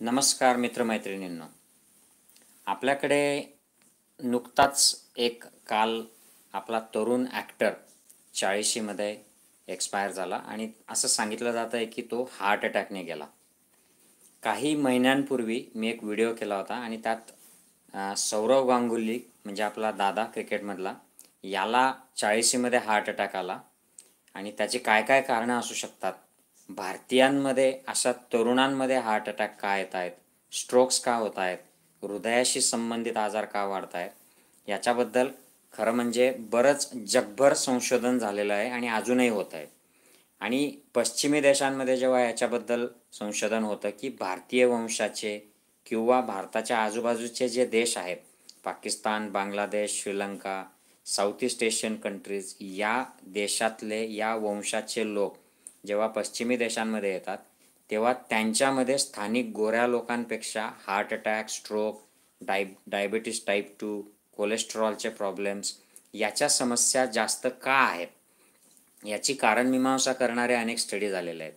नमस्कार मित्रमैत्रिणींनो. आपल्याकडे नुकताच एक काल आपला तरुण ॲक्टर चाळीशीमध्ये एक्सपायर झाला आणि असं सांगितलं जातं आहे की तो हार्ट अटॅकने गेला. काही महिन्यांपूर्वी मी एक व्हिडिओ केला होता आणि त्यात सौरव गांगुली म्हणजे आपला दादा क्रिकेटमधला याला चाळीशीमध्ये हार्ट अटॅक आला. आणि त्याची काय काय कारणं असू शकतात भारतीयांमध्ये अशा तरुणांमध्ये हार्ट अटॅक का येत आहेत? स्ट्रोक्स का होत आहेत? हृदयाशी संबंधित आजार का वाढत आहेत? याच्याबद्दल खरं म्हणजे बरंच जगभर संशोधन झालेलं आहे आणि अजूनही होत आहे. आणि पश्चिमी देशांमध्ये जेव्हा याच्याबद्दल संशोधन होतं की भारतीय वंशाचे किंवा भारताच्या आजूबाजूचे जे देश आहेत Pakistan Bangladesh Sri Lanka south east Asian countries या देशातले या वंशाचे लोक जेव्हा पश्चिमी देशांमध्ये येतात तेव्हा त्यांच्यामध्ये स्थानिक गोऱ्या लोकांपेक्षा हार्ट अटॅक स्ट्रोक डाय डायबिटीस टाईप टू कोलेस्ट्रॉलचे प्रॉब्लेम्स याच्या समस्या जास्त का आहेत? याची कारणमीमांसा करणारे अनेक स्टडी झालेले आहेत.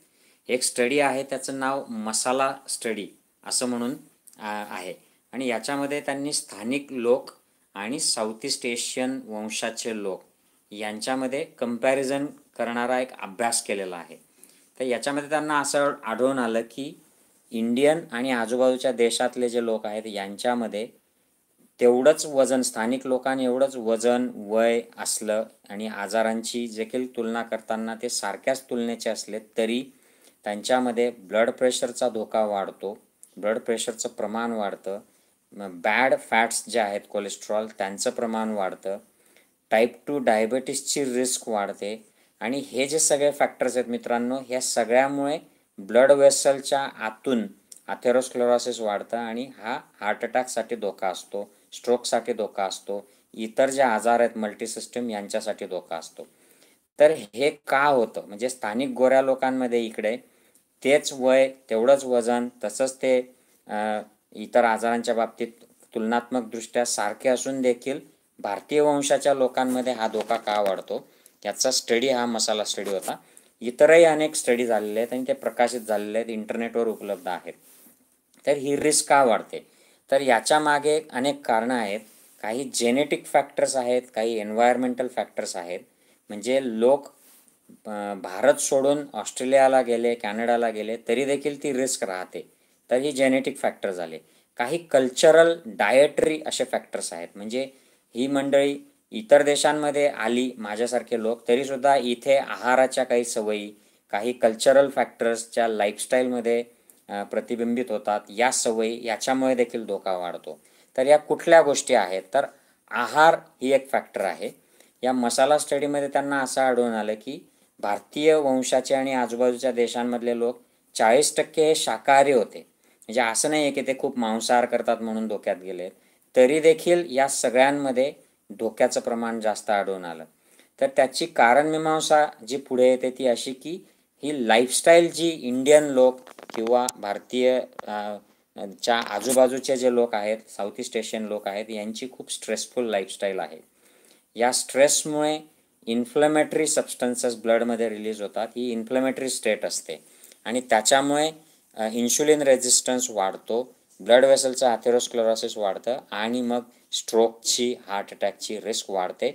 एक स्टडी आहे त्याचं नाव मसाला स्टडी असं म्हणून आहे. आणि याच्यामध्ये त्यांनी स्थानिक लोक आणि साऊथ ईस्ट एशियन वंशाचे लोक यांच्यामध्ये कंपॅरिझन करणारा एक अभ्यास केलेला आहे. तर याच्यामध्ये त्यांना असं आढळून आलं की इंडियन आणि आजूबाजूच्या देशातले जे लोक आहेत यांच्यामध्ये तेवढंच वजन स्थानिक लोकांनी एवढंच वजन वय असलं आणि आजारांची देखील तुलना करताना ते सारख्याच तुलनेचे असले तरी त्यांच्यामध्ये ब्लड प्रेशरचा धोका वाढतो. ब्लड प्रेशरचं प्रमाण वाढतं. बॅड फॅट्स जे आहेत कोलेस्ट्रॉल त्यांचं प्रमाण वाढतं. टाईप टू डायबेटीसची रिस्क वाढते. आणि हे जे सगळे फॅक्टर्स आहेत मित्रांनो ह्या सगळ्यामुळे ब्लड वेसलच्या आतून अथेरोस्क्लोरॉसिस वाढतं आणि हा हार्ट अटॅकसाठी धोका असतो स्ट्रोकसाठी धोका असतो इतर जे आजार आहेत मल्टीसिस्टम यांच्यासाठी धोका असतो. तर हे का होतं? म्हणजे स्थानिक गोऱ्या लोकांमध्ये इकडे तेच वय तेवढंच वजन तसंच ते इतर आजारांच्या बाबतीत तुलनात्मकदृष्ट्या सारखे असून देखील भारतीय वंशाच्या लोकांमध्ये हा धोका का वाढतो? याचा स्टडी हा मसाला स्टडी होता. इतरही अनेक स्टडी झालेले आहेत आणि ते प्रकाशित झालेले आहेत. इंटरनेटवर उपलब्ध आहेत. तर ही रिस्क का वाढते? तर याच्या मागे अनेक कारणं आहेत. काही जेनेटिक फॅक्टर्स आहेत काही एन्व्हायरमेंटल फॅक्टर्स आहेत. म्हणजे लोक भारत सोडून ऑस्ट्रेलियाला गेले कॅनडाला गेले तरी देखील ती रिस्क राहते. तर ही जेनेटिक फॅक्टर झाले काही कल्चरल डायटरी असे फॅक्टर्स आहेत. म्हणजे ही मंडळी इतर देशांमध्ये आली माझ्यासारखे लोक तरीसुद्धा इथे आहाराच्या काही सवयी काही कल्चरल फॅक्टर्सच्या लाईफस्टाईलमध्ये प्रतिबिंबित होतात. या सवयी याच्यामुळे देखील धोका वाढतो. तर या कुठल्या गोष्टी आहेत? तर आहार ही एक फॅक्टर आहे. या मसाला स्टडीमध्ये त्यांना असं आढळून आलं की भारतीय वंशाचे आणि आजूबाजूच्या देशांमधले लोक चाळीस टक्के हे शाकाहारी होते. म्हणजे असं नाही आहे की ते खूप मांसाहार करतात म्हणून धोक्यात गेले तरी देखील या सगळ्यांमध्ये धोक्याचं प्रमाण जास्त आढळून आलं. तर त्याची कारणमीमांसा जी पुढे येते ती अशी की ही लाईफस्टाईल जी इंडियन लोक किंवा भारतीय च्या आजूबाजूचे जे लोक आहेत साऊथ ईस्ट एशियन लोक आहेत यांची खूप स्ट्रेसफुल लाईफस्टाईल आहे. या स्ट्रेसमुळे इन्फ्लेमेटरी सबस्टन्सेस ब्लडमध्ये रिलीज होतात ही इन्फ्लमेटरी स्टेट असते. आणि त्याच्यामुळे इन्शुलिन रेझिस्टन्स वाढतो ब्लड वेसलचं अथेरोस्क्लोरोसिस वाढतं आणि मग स्ट्रोकची हार्ट अटॅकची रिस्क वाढते.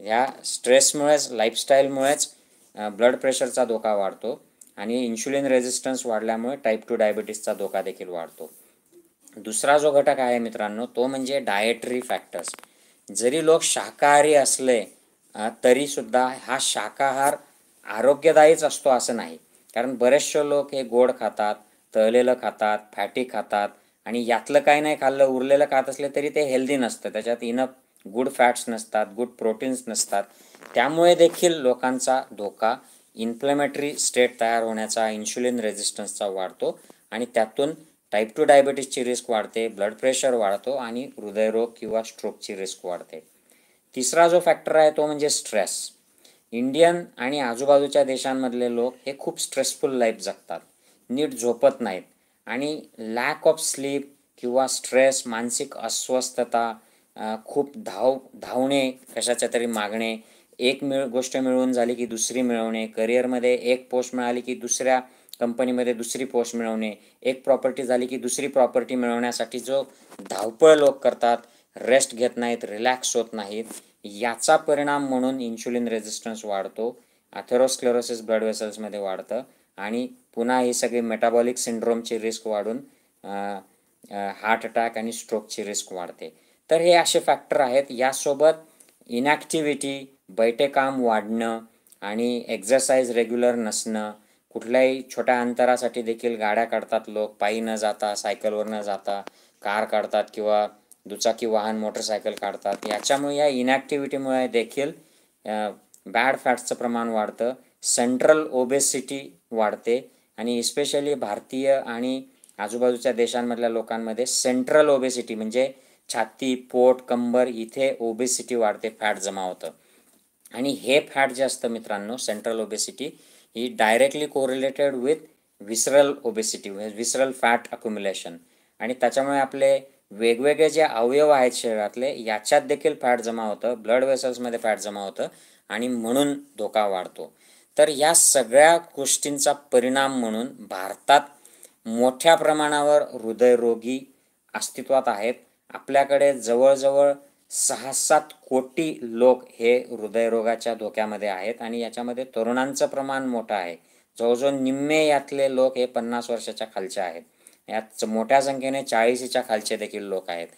ह्या स्ट्रेसमुळेच लाईफस्टाईलमुळेच ब्लड प्रेशरचा धोका वाढतो आणि इन्शुलिन रेझिस्टन्स वाढल्यामुळे टाईप टू डायबिटीसचा धोका देखील वाढतो. दुसरा जो घटक आहे मित्रांनो तो म्हणजे डायटरी फॅक्टर्स. जरी लोक शाकाहारी असले तरीसुद्धा हा शाकाहार आरोग्यदायीच असतो असं नाही. कारण बरेचसे लोक हे गोड खातात तळलेलं खातात फॅटी खातात आणि यातलं काही नाही खाल्लं उरलेलं खात असले तरी ते हेल्दी नसतं. त्याच्यात इनफ गुड फॅट्स नसतात गुड प्रोटीन्स नसतात. त्यामुळे देखील लोकांचा धोका इन्फ्लेमेटरी स्टेट तयार होण्याचा इन्शुलिन रेझिस्टन्सचा वाढतो आणि त्यातून टाईप टू डायबिटीसची रिस्क वाढते ब्लड प्रेशर वाढतो आणि हृदयरोग किंवा स्ट्रोकची रिस्क वाढते. तिसरा जो फॅक्टर आहे तो म्हणजे स्ट्रेस इंडियन आणि आजूबाजूच्या देशांमधले लोक हे खूप स्ट्रेसफुल लाईफ जगतात. नीट झोपत नाहीत. आणि लॅक ऑफ स्लीप किंवा स्ट्रेस मानसिक अस्वस्थता खूप धाव धावणे कशाच्या तरी मागणे एक मिळ गोष्ट मिळवून झाली की दुसरी मिळवणे करिअरमध्ये एक पोस्ट मिळाली की दुसऱ्या कंपनीमध्ये दुसरी पोस्ट मिळवणे एक प्रॉपर्टी झाली की दुसरी प्रॉपर्टी मिळवण्यासाठी जो धावपळ लोक करतात रेस्ट घेत नाहीत रिलॅक्स होत नाहीत याचा परिणाम म्हणून इन्शुलिन रेझिस्टन्स वाढतो अथेरोस्क्लेरोसिस ब्लड वेसल्समध्ये वाढतं. आणि पुन्हा ही सगळी मेटाबॉलिक सिंड्रोमची रिस्क वाढून हार्ट अटॅक आणि स्ट्रोकची रिस्क वाढते. तर हे असे फॅक्टर आहेत. यासोबत इनॅक्टिव्हिटी बैठे काम वाढणं आणि एक्झरसाईज रेग्युलर नसणं कुठल्याही छोट्या अंतरासाठी देखील गाड्या काढतात लोक पायी न जाता सायकलवर न जाता कार काढतात किंवा दुचाकी वाहन मोटरसायकल काढतात. याच्यामुळे या इनॅक्टिव्हिटीमुळे देखील बॅड फॅट्सचं प्रमाण वाढतं. सेंट्रल ओबेसिटी वाढते आणि इस्पेशली भारतीय आणि आजूबाजूच्या देशांमधल्या लोकांमध्ये सेंट्रल ओबेसिटी म्हणजे छाती पोट कंबर इथे ओबेसिटी वाढते फॅट जमा होतं. आणि हे फॅट जे असतं मित्रांनो central obesity he directly correlated with visceral obesity visceral fat accumulation आणि त्याच्यामुळे आपले वेगवेगळे जे अवयव आहेत शरीरातले याच्यात देखील फॅट जमा होतं ब्लड वेसल्समध्ये फॅट जमा होतं आणि म्हणून धोका वाढतो. तर या सगळ्या गोष्टींचा परिणाम म्हणून भारतात मोठ्या प्रमाणावर हृदयरोगी अस्तित्वात आहेत. आपल्याकडे जवळजवळ सहा सात कोटी लोक हे हृदयरोगाच्या धोक्यामध्ये आहेत आणि याच्यामध्ये तरुणांचं प्रमाण मोठं आहे. जवळजवळ निम्मे यातले लोक हे पन्नास वर्षाच्या खालचे आहेत. यात मोठ्या संख्येने चाळीसीच्या खालचे देखील लोक आहेत.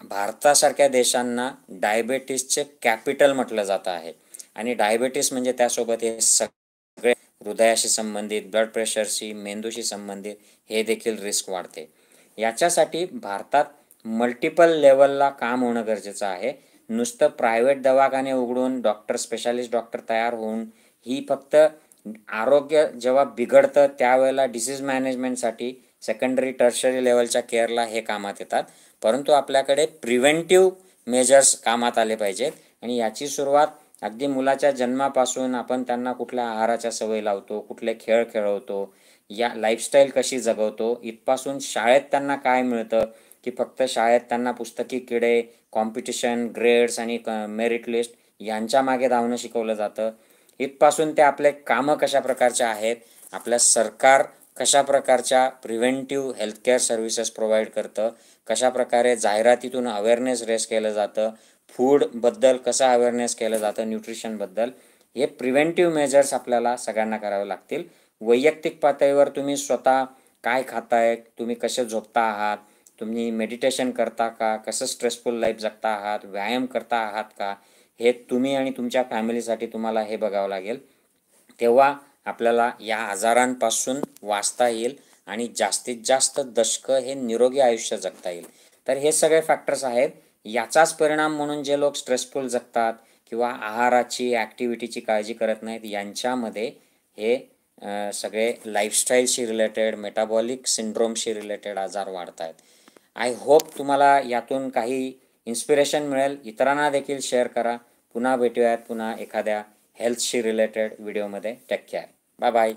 भारतासारख्या देशांना डायबेटीसचे कॅपिटल म्हटलं जातं आहे. आणि डायबेटीस म्हणजे त्यासोबत हे सगळे हृदयाशी संबंधित ब्लड प्रेशरशी मेंदूशी संबंधित हे देखील रिस्क वाढते. याच्यासाठी भारतात मल्टिपल लेवलला काम होणं गरजेचं आहे. नुसतं प्रायव्हेट दवाखाने उघडून डॉक्टर स्पेशालिस्ट डॉक्टर तयार होऊन ही फक्त आरोग्य जेव्हा बिघडतं त्यावेळेला डिसीज मॅनेजमेंटसाठी सेकंडरी टर्शरी लेवलच्या केअरला हे कामात येतात. परंतु आपल्याकडे प्रिव्हेंटिव्ह मेजर्स कामात आले पाहिजेत. आणि याची सुरुवात अगदी मुलाच्या जन्मापासून आपण त्यांना कुठल्या आहाराच्या सवय लावतो कुठले खेळ खेळवतो या लाईफस्टाईल कशी जगवतो इथपासून शाळेत त्यांना काय मिळतं की फक्त शाळेत त्यांना पुस्तकी किडे कॉम्पिटिशन ग्रेड्स आणि मेरिट लिस्ट यांच्या मागे धावणं शिकवलं जातं. इथपासून ते आपले कामं कशा प्रकारच्या आहेत आपल्या सरकार कशा प्रकारच्या प्रिव्हेंटिव्ह हेल्थकेअर सर्व्हिसेस प्रोव्हाइड करतं कशा प्रकारे जाहिरातीतून अवेअरनेस रेस केलं जातं फूडबद्दल कसं अवेअरनेस केलं जातं न्यूट्रिशनबद्दल हे प्रिव्हेंटिव्ह मेजर्स आपल्याला सगळ्यांना करावे लागतील. वैयक्तिक पातळीवर तुम्ही स्वतः काय खाताय तुम्ही कसे झोपता आहात तुम्ही मेडिटेशन करता का कसं स्ट्रेसफुल लाईफ जगता आहात व्यायाम करता आहात का हे तुम्ही आणि तुमच्या फॅमिलीसाठी तुम्हाला हे बघावं लागेल. तेव्हा आपल्याला या आजारांपासून वाचता येईल आणि जास्तीत जास्त दशकं हे निरोगी आयुष्य जगता येईल. तर हे सगळे फॅक्टर्स आहेत. याचाच परिणाम म्हणून जे लोक स्ट्रेसफुल जगतात किंवा आहाराची ॲक्टिव्हिटीची काळजी करत नाहीत यांच्यामध्ये हे सगळे लाईफस्टाईलशी रिलेटेड मेटाबॉलिक सिंड्रोमशी रिलेटेड आजार वाढत आहेत आय होप तुम्हाला यातून काही इन्स्पिरेशन मिळेल. इतरांना देखील शेअर करा. पुन्हा भेटूयात पुन्हा एखाद्या हेल्थशी रिलेटेड व्हिडिओमध्ये टेक केअर बाय बाय